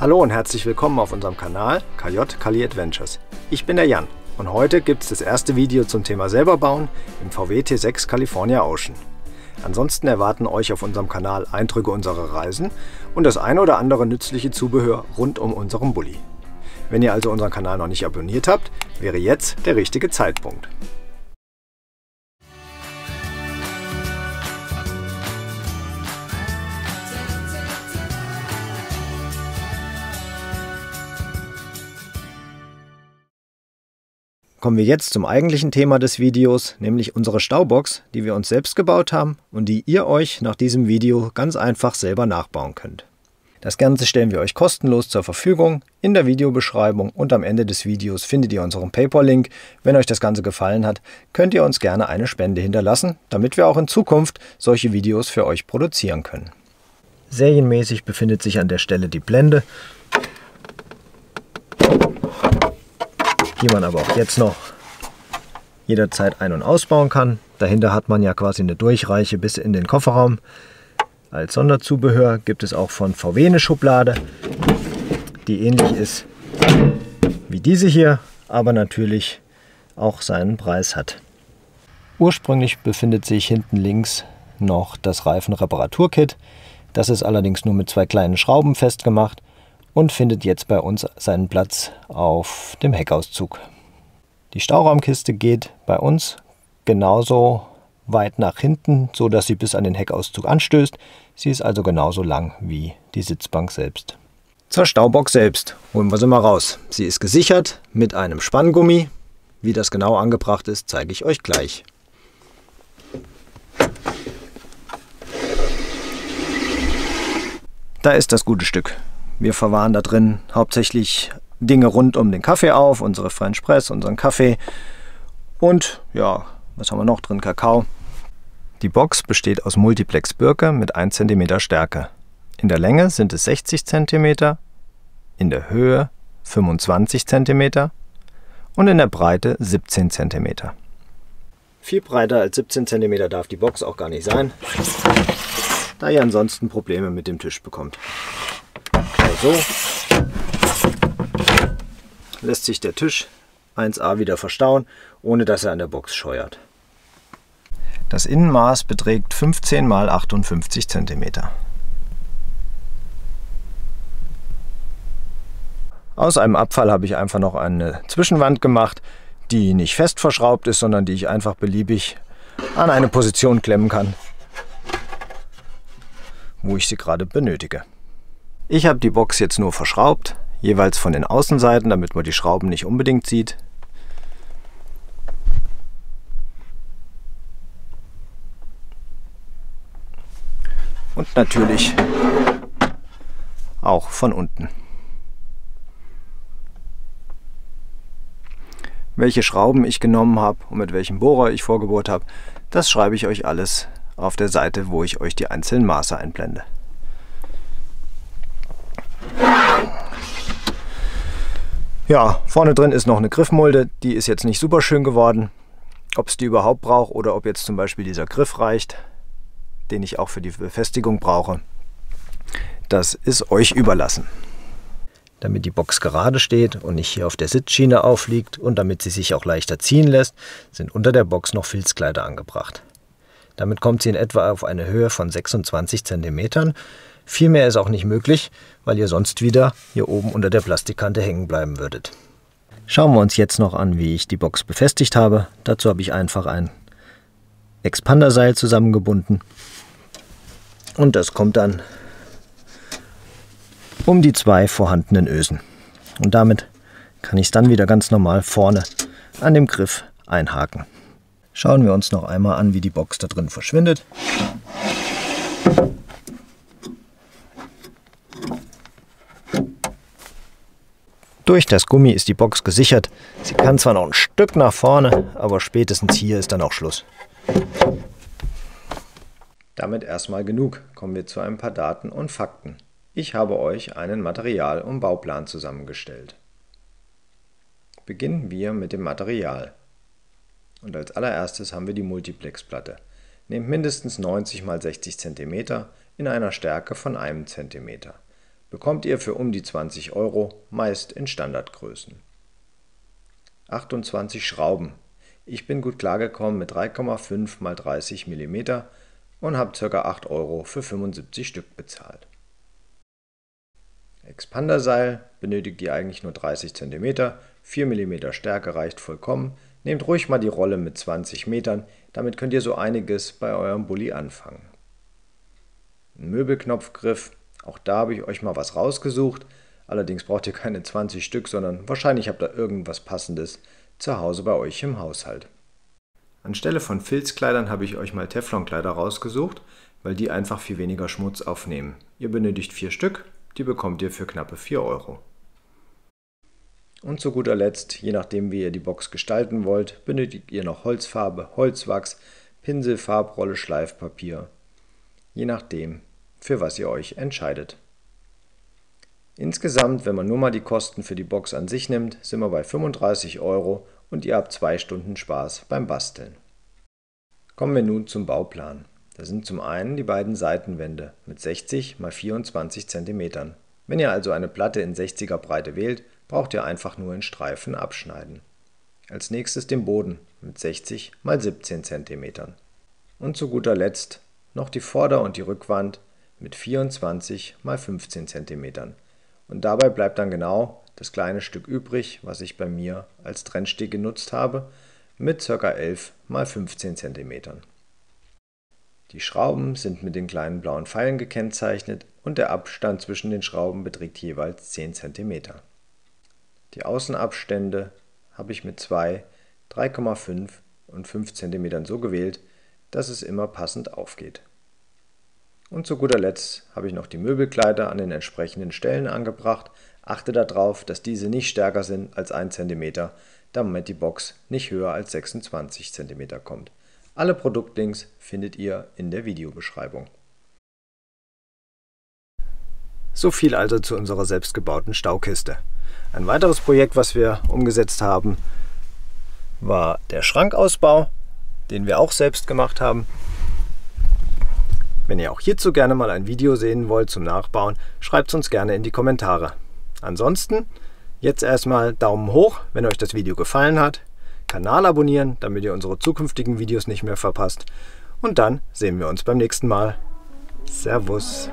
Hallo und herzlich willkommen auf unserem Kanal KJ Kali Adventures. Ich bin der Jan und heute gibt es das erste Video zum Thema selber bauen im VW T6 California Ocean. Ansonsten erwarten euch auf unserem Kanal Eindrücke unserer Reisen und das eine oder andere nützliche Zubehör rund um unseren Bulli. Wenn ihr also unseren Kanal noch nicht abonniert habt, wäre jetzt der richtige Zeitpunkt. Kommen wir jetzt zum eigentlichen Thema des Videos, nämlich unsere Staubox, die wir uns selbst gebaut haben und die ihr euch nach diesem Video ganz einfach selber nachbauen könnt. Das Ganze stellen wir euch kostenlos zur Verfügung in der Videobeschreibung und am Ende des Videos findet ihr unseren PayPal-Link. Wenn euch das Ganze gefallen hat, könnt ihr uns gerne eine Spende hinterlassen, damit wir auch in Zukunft solche Videos für euch produzieren können. Serienmäßig befindet sich an der Stelle die Blende die man aber auch jetzt noch jederzeit ein- und ausbauen kann. Dahinter hat man ja quasi eine Durchreiche bis in den Kofferraum. Als Sonderzubehör gibt es auch von VW eine Schublade, die ähnlich ist wie diese hier, aber natürlich auch seinen Preis hat. Ursprünglich befindet sich hinten links noch das Reifenreparaturkit. Das ist allerdings nur mit zwei kleinen Schrauben festgemacht und findet jetzt bei uns seinen Platz auf dem Heckauszug. Die Stauraumkiste geht bei uns genauso weit nach hinten, so dass sie bis an den Heckauszug anstößt. Sie ist also genauso lang wie die Sitzbank selbst. Zur Staubox selbst holen wir sie mal raus. Sie ist gesichert mit einem Spanngummi. Wie das genau angebracht ist, zeige ich euch gleich. Da ist das gute Stück. Wir verwahren da drin hauptsächlich Dinge rund um den Kaffee auf, unsere French Press, unseren Kaffee und ja, was haben wir noch drin? Kakao. Die Box besteht aus Multiplex Birke mit 1 cm Stärke. In der Länge sind es 60 cm, in der Höhe 25 cm und in der Breite 17 cm. Viel breiter als 17 cm darf die Box auch gar nicht sein, da ihr ansonsten Probleme mit dem Tisch bekommt. So lässt sich der Tisch 1a wieder verstauen, ohne dass er an der Box scheuert. Das Innenmaß beträgt 15 x 58 cm. Aus einem Abfall habe ich einfach noch eine Zwischenwand gemacht, die nicht fest verschraubt ist, sondern die ich einfach beliebig an eine Position klemmen kann, wo ich sie gerade benötige. Ich habe die Box jetzt nur verschraubt, jeweils von den Außenseiten, damit man die Schrauben nicht unbedingt sieht. Und natürlich auch von unten. Welche Schrauben ich genommen habe und mit welchem Bohrer ich vorgebohrt habe, das schreibe ich euch alles auf der Seite, wo ich euch die einzelnen Maße einblende. Ja, vorne drin ist noch eine Griffmulde, die ist jetzt nicht super schön geworden. Ob es die überhaupt braucht oder ob jetzt zum Beispiel dieser Griff reicht, den ich auch für die Befestigung brauche, das ist euch überlassen. Damit die Box gerade steht und nicht hier auf der Sitzschiene aufliegt und damit sie sich auch leichter ziehen lässt, sind unter der Box noch Filzkleider angebracht. Damit kommt sie in etwa auf eine Höhe von 26 cm viel mehr ist auch nicht möglich, weil ihr sonst wieder hier oben unter der Plastikkante hängen bleiben würdet. Schauen wir uns jetzt noch an, wie ich die Box befestigt habe. Dazu habe ich einfach ein Expanderseil zusammengebunden. Und das kommt dann um die zwei vorhandenen Ösen. Und damit kann ich es dann wieder ganz normal vorne an dem Griff einhaken. Schauen wir uns noch einmal an, wie die Box da drin verschwindet. Durch das Gummi ist die Box gesichert. Sie kann zwar noch ein Stück nach vorne, aber spätestens hier ist dann auch Schluss. Damit erstmal genug. Kommen wir zu ein paar Daten und Fakten. Ich habe euch einen Material- und Bauplan zusammengestellt. Beginnen wir mit dem Material. Und als allererstes haben wir die Multiplex-Platte. Nehmt mindestens 90 x 60 cm in einer Stärke von 1 cm. Bekommt ihr für um die 20 Euro, meist in Standardgrößen. 28 Schrauben. Ich bin gut klargekommen mit 3,5 x 30 mm und habe ca. 8 Euro für 75 Stück bezahlt. Expanderseil benötigt ihr eigentlich nur 30 cm, 4 mm Stärke reicht vollkommen. Nehmt ruhig mal die Rolle mit 20 Metern, damit könnt ihr so einiges bei eurem Bulli anfangen. Möbelknopfgriff, auch da habe ich euch mal was rausgesucht. Allerdings braucht ihr keine 20 Stück, sondern wahrscheinlich habt ihr irgendwas passendes zu Hause bei euch im Haushalt. Anstelle von Filzkleidern habe ich euch mal Teflonkleider rausgesucht, weil die einfach viel weniger Schmutz aufnehmen. Ihr benötigt vier Stück, die bekommt ihr für knappe 4 Euro. Und zu guter Letzt, je nachdem wie ihr die Box gestalten wollt, benötigt ihr noch Holzfarbe, Holzwachs, Pinsel, Farbrolle, Schleifpapier. Je nachdem, für was ihr euch entscheidet. Insgesamt, wenn man nur mal die Kosten für die Box an sich nimmt, sind wir bei 35 Euro und ihr habt zwei Stunden Spaß beim Basteln. Kommen wir nun zum Bauplan. Da sind zum einen die beiden Seitenwände mit 60 x 24 cm. Wenn ihr also eine Platte in 60er Breite wählt, braucht ihr einfach nur in Streifen abschneiden. Als nächstes den Boden mit 60 x 17 cm. Und zu guter Letzt noch die Vorder- und die Rückwand mit 24 x 15 cm. Und dabei bleibt dann genau das kleine Stück übrig, was ich bei mir als Trennsteg genutzt habe, mit ca. 11 x 15 cm. Die Schrauben sind mit den kleinen blauen Pfeilen gekennzeichnet und der Abstand zwischen den Schrauben beträgt jeweils 10 cm. Die Außenabstände habe ich mit 2, 3,5 und 5 cm so gewählt, dass es immer passend aufgeht. Und zu guter Letzt habe ich noch die Möbelkleider an den entsprechenden Stellen angebracht. Achte darauf, dass diese nicht stärker sind als 1 cm, damit die Box nicht höher als 26 cm kommt. Alle Produktlinks findet ihr in der Videobeschreibung. So viel also zu unserer selbstgebauten Staukiste. Ein weiteres Projekt, was wir umgesetzt haben, war der Schrankausbau, den wir auch selbst gemacht haben. Wenn ihr auch hierzu gerne mal ein Video sehen wollt zum Nachbauen, schreibt es uns gerne in die Kommentare. Ansonsten jetzt erstmal Daumen hoch, wenn euch das Video gefallen hat, Kanal abonnieren, damit ihr unsere zukünftigen Videos nicht mehr verpasst und dann sehen wir uns beim nächsten Mal. Servus.